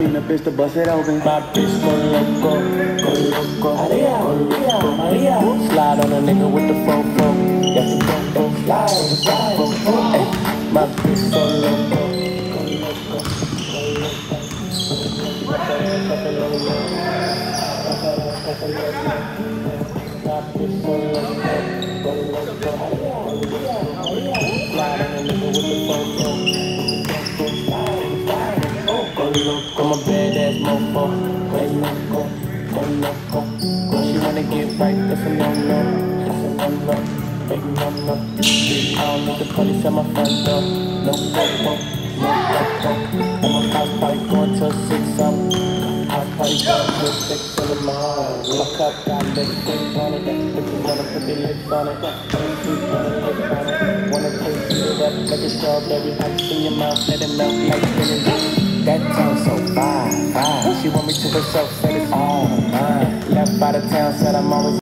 the bitch to bust it open. My bitch go loco, go loco, loco. Maria, Maria. Slide on a nigga with the fofo, yeah the fofo, Slide, slide, fofo. Ay, my bitch go loco, go loco, go loco. My bitch go loco, go loco. Loco. I'm a badass mofo, go loco, go loco. Girl, she wanna get right, that's a no-no, that's a no-no, big no-no. I don't need the police at my front door, no popo, no popo. And my house party going till six. House party going till six in the morning. My cup got lipstick on it, bitches wanna put their lips on it. Wanna taste it up like a strawberry ice in your mouth, let it melt like spinach. That tongue so fine, fine. She want me to herself, said it's all mine. Left out of town, said I'm always.